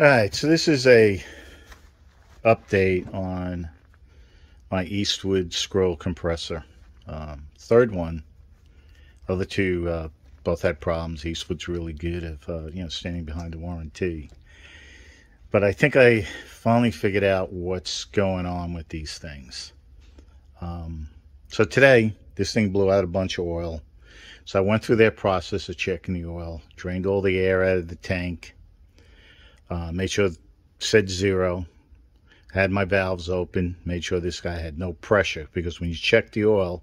All right, so this is a update on my Eastwood scroll compressor. Um, third one. Other two uh, both had problems. Eastwood's really good at uh, you know standing behind the warranty. But I think I finally figured out what's going on with these things. Um, so today, this thing blew out a bunch of oil. So I went through their process of checking the oil, drained all the air out of the tank, uh, made sure said zero, had my valves open, made sure this guy had no pressure because when you check the oil,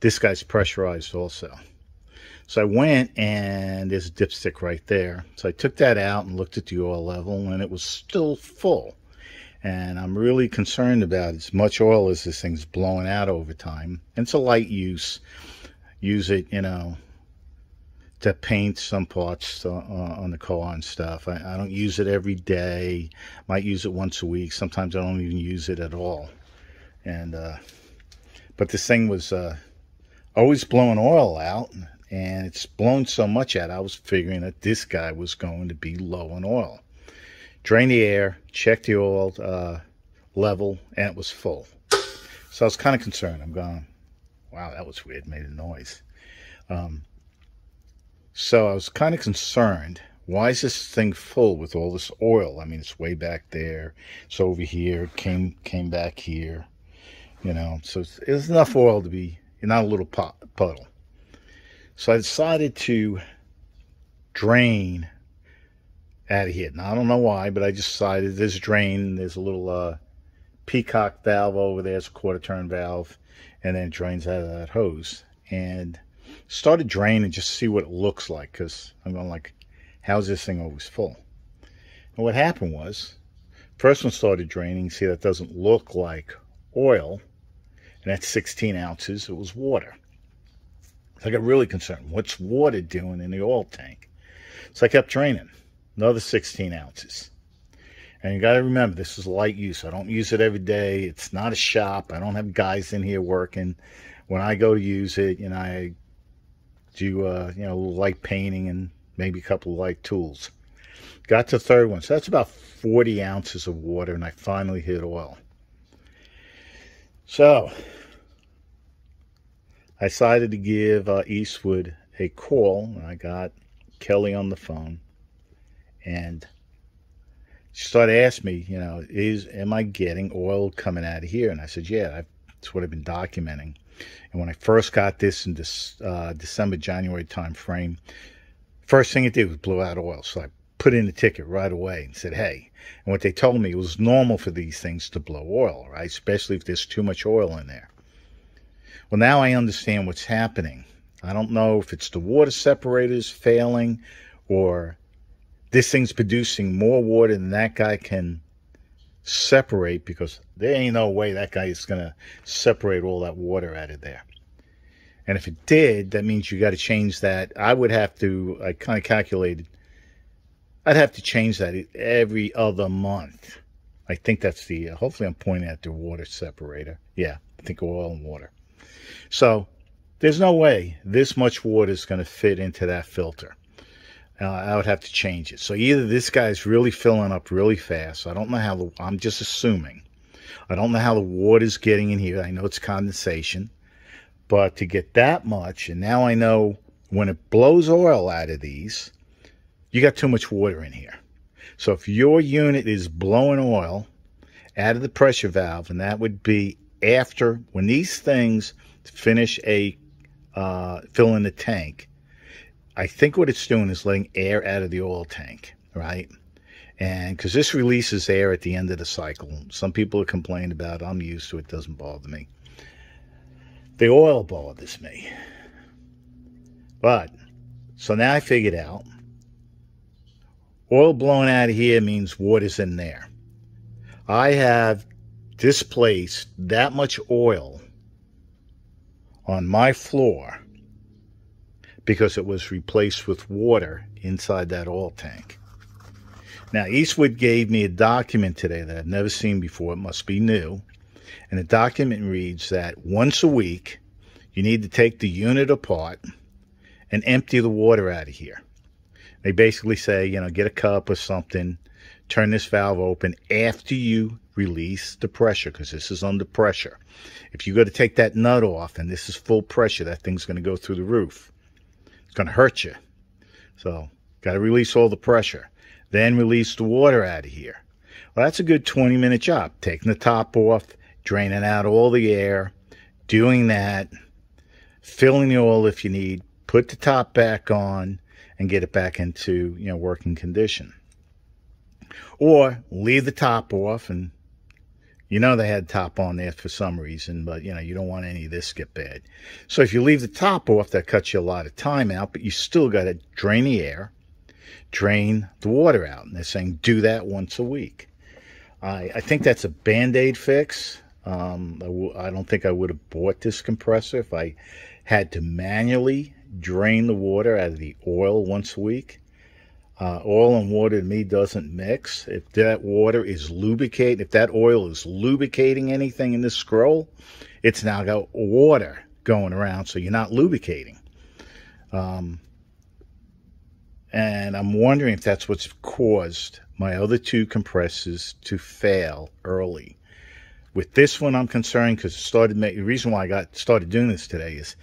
this guy's pressurized also. So I went and there's a dipstick right there. So I took that out and looked at the oil level and it was still full. And I'm really concerned about as much oil as this thing's blowing out over time. And it's a light use. Use it, you know, to paint some parts uh, on the car and stuff. I, I, don't use it every day. Might use it once a week. Sometimes I don't even use it at all. And uh, but this thing was uh, always blowing oil out, and it's blown so much out. I was figuring that this guy was going to be low on oil. Drain the air, check the oil uh, level, and it was full. So I was kind of concerned. I'm going, wow, that was weird. Made a noise. Um, so I was kind of concerned. Why is this thing full with all this oil? I mean, it's way back there. It's over here. Came came back here. You know, so it's, enough oil to be not a little pot, puddle. So I decided to drain out of here. Now I don't know why, but I just decided there's a drain. There's a little uh, petcock valve over there. It's a quarter turn valve, and then it drains out of that hose. And started draining just see what it looks like because I'm going like, how's this thing always full? And what happened was, first one started draining. See, that doesn't look like oil, and that's 16 ounces. It was water. So I got really concerned. What's water doing in the oil tank? So I kept draining. Another 16 ounces. And you got to remember, this is light use. I don't use it every day. It's not a shop. I don't have guys in here working. When I go to use it, you know, I do uh, you know light painting and maybe a couple of light tools. Got to third one, so that's about 40 ounces of water, and I finally hit oil. So I decided to give uh, Eastwood a call, and I got Kelly on the phone, and she started asking me, you know, is am I getting oil coming out of here? And I said, yeah, I've, that's what I've been documenting. And when I first got this in this uh, December, January time frame, first thing it did was blow out oil. So I put in the ticket right away and said, hey. And what they told me, it was normal for these things to blow oil, right? Especially if there's too much oil in there. Well, now I understand what's happening. I don't know if it's the water separators failing or this thing's producing more water than that guy can separate because there ain't no way that guy is going to separate all that water out of there. And if it did, that means you got to change that. I would have to, I kind of calculated, I'd have to change that every other month. I think that's the, uh, hopefully I'm pointing at the water separator. Yeah, I think oil and water. So there's no way this much water is going to fit into that filter uh, I would have to change it. So either this guy's really filling up really fast. I don't know how the, I'm just assuming. I don't know how the water's getting in here. I know it's condensation. But to get that much, and now I know when it blows oil out of these, you got too much water in here. So if your unit is blowing oil out of the pressure valve, and that would be after when these things finish a uh, fill in the tank, I think what it's doing is letting air out of the oil tank, right? And because this releases air at the end of the cycle. Some people have complained about it. I'm used to it. doesn't bother me. The oil bothers me. But, so now I figured out oil blown out of here means water's in there. I have displaced that much oil on my floor because it was replaced with water inside that oil tank. Now, Eastwood gave me a document today that I've never seen before. It must be new. And the document reads that once a week, you need to take the unit apart and empty the water out of here. They basically say, you know, get a cup or something, turn this valve open after you release the pressure because this is under pressure. If you go to take that nut off and this is full pressure, that thing's going to go through the roof. It's going to hurt you. So, got to release all the pressure. Then release the water out of here. Well, that's a good 20 minute job. Taking the top off, draining out all the air, doing that, filling the oil if you need, put the top back on, and get it back into you know working condition. Or leave the top off and you know they had top on there for some reason, but you know you don't want any of this to get bad. So if you leave the top off, that cuts you a lot of time out, but you still got to drain the air, drain the water out. And they're saying do that once a week. I, I think that's a band-aid fix. Um, I w- I don't think I would have bought this compressor if I had to manually drain the water out of the oil once a week. Uh, oil and water to me doesn't mix. If that water is lubricating, if that oil is lubricating anything in this scroll, it's now got water going around, so you're not lubricating. Um, and I'm wondering if that's what's caused my other two compressors to fail early. With this one, I'm concerned because it started making. The reason why I got started doing this today is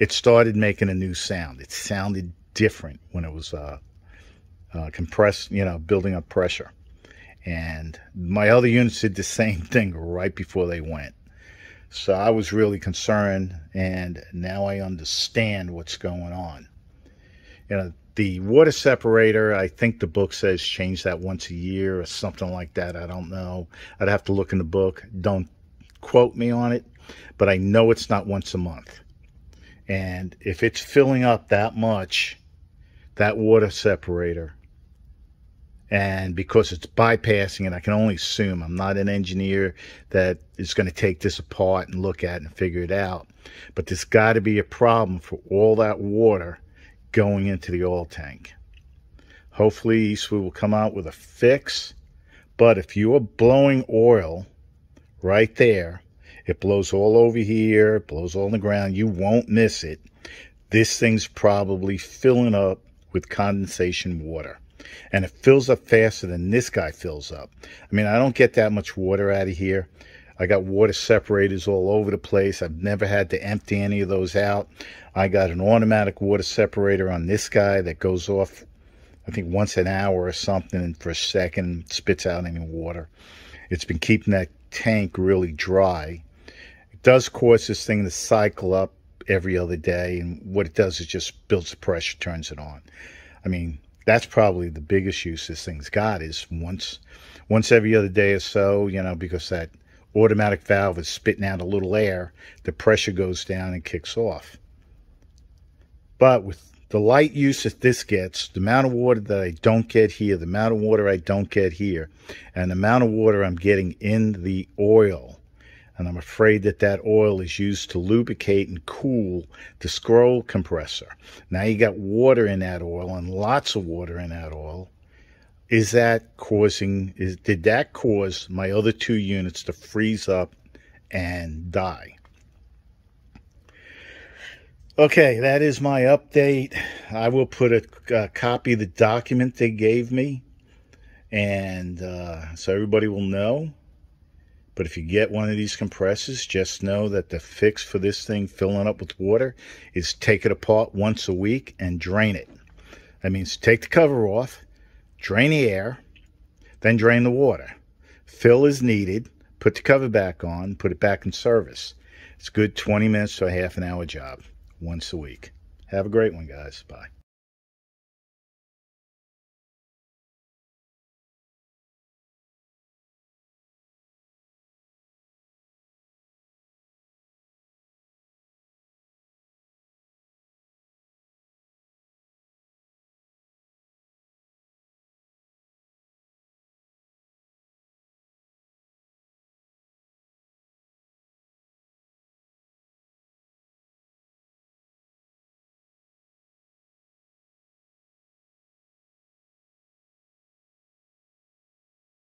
it started making a new sound. It sounded different when it was uh, uh, compressed, you know, building up pressure. And my other units did the same thing right before they went. So I was really concerned, and now I understand what's going on. You know, the water separator, I think the book says change that once a year or something like that. I don't know. I'd have to look in the book. Don't quote me on it, but I know it's not once a month. And if it's filling up that much, that water separator, and because it's bypassing it, I can only assume I'm not an engineer that is going to take this apart and look at and figure it out. But there's got to be a problem for all that water going into the oil tank. Hopefully, Eastwood will come out with a fix. But if you are blowing oil right there, it blows all over here, it blows all on the ground, you won't miss it. This thing's probably filling up with condensation water. And it fills up faster than this guy fills up. I mean, I don't get that much water out of here. I got water separators all over the place. I've never had to empty any of those out. I got an automatic water separator on this guy that goes off, I think, once an hour or something, for a second spits out any water. It's been keeping that tank really dry. It does cause this thing to cycle up every other day, and what it does is just builds the pressure, turns it on. I mean, that's probably the biggest use this thing's got is once once every other day or so, you know, because that automatic valve is spitting out a little air, the pressure goes down and kicks off. But with the light use that this gets, the amount of water that I don't get here, the amount of water I don't get here, and the amount of water I'm getting in the oil, and I'm afraid that that oil is used to lubricate and cool the scroll compressor. Now you got water in that oil and lots of water in that oil. Is that causing is did that cause my other two units to freeze up and die? Okay that is my update. I will put a, a copy of the document they gave me. And uh, so everybody will know but if you get one of these compressors just know that the fix for this thing filling up with water is take it apart once a week and drain it that means take the cover off drain the air, then drain the water. Fill as needed, put the cover back on, put it back in service. It's a good 20 minutes to a half an hour job once a week. Have a great one, guys. Bye.